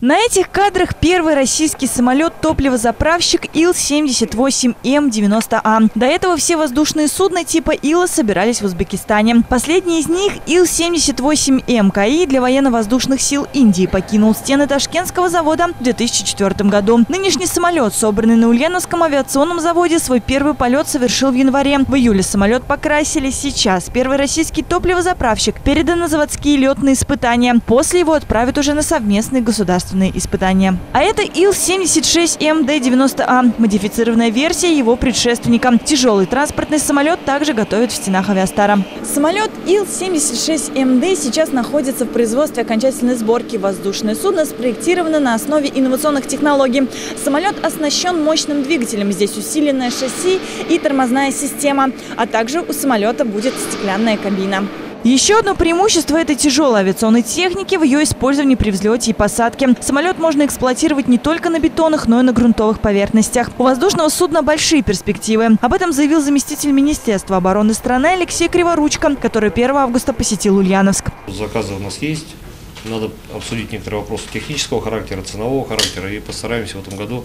На этих кадрах первый российский самолет топливозаправщик Ил-78М-90А. До этого все воздушные судна типа Ила собирались в Узбекистане. Последний из них Ил-78МКИ для военно-воздушных сил Индии покинул стены Ташкентского завода в 2004 году. Нынешний самолет, собранный на Ульяновском авиационном заводе, свой первый полет совершил в январе. В июле самолет покрасили сейчас. Первый российский топливозаправщик передан на заводские летные испытания. После его отправят уже на совместный государственный государственные испытания. А это Ил-76МД-90А, модифицированная версия его предшественника. Тяжелый транспортный самолет также готовят в стенах авиастара. Самолет Ил-76МД сейчас находится в производстве окончательной сборки. Воздушное судно спроектировано на основе инновационных технологий. Самолет оснащен мощным двигателем. Здесь усиленное шасси и тормозная система. А также у самолета будет стеклянная кабина. Еще одно преимущество этой тяжелой авиационной техники в ее использовании при взлете и посадке. Самолет можно эксплуатировать не только на бетонных, но и на грунтовых поверхностях. У воздушного судна большие перспективы. Об этом заявил заместитель Министерства обороны страны Алексей Криворучко, который 1 августа посетил Ульяновск. Заказы у нас есть. Надо обсудить некоторые вопросы технического характера, ценового характера и постараемся в этом году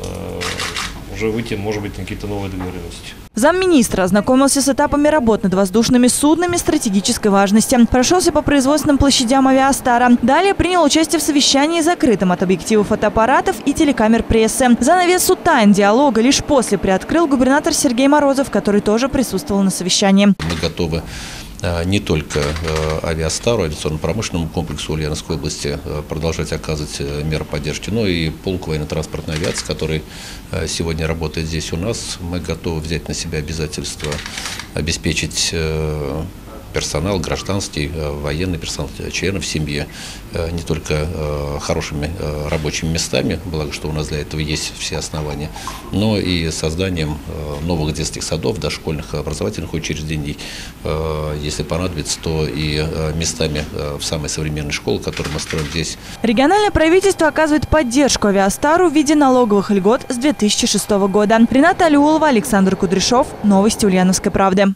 э, уже выйти, может быть, на какие-то новые договоренности. Замминистра ознакомился с этапами работ над воздушными суднами стратегической важности. Прошелся по производственным площадям авиастара. Далее принял участие в совещании, закрытом от объективов фотоаппаратов и телекамер прессы. Занавесу тайн диалога лишь после приоткрыл губернатор Сергей Морозов, который тоже присутствовал на совещании. Мы готовы не только э, авиастару, авиационно-промышленному комплексу Ульяновской области э, продолжать оказывать меры поддержки, но и полк военно-транспортной авиации, который сегодня работает здесь у нас. Мы готовы взять на себя обязательства обеспечить персонал, гражданский, э, военный персонал, членов семьи, э, не только э, хорошими рабочими местами, благо, что у нас для этого есть все основания, но и созданием новых детских садов, дошкольных образовательных учреждений, если понадобится, то и местами в самой современной школе, которую мы строим здесь. Региональное правительство оказывает поддержку авиастару в виде налоговых льгот с 2006 года. Рената Алиулова, Александр Кудряшов. Новости Ульяновской правды.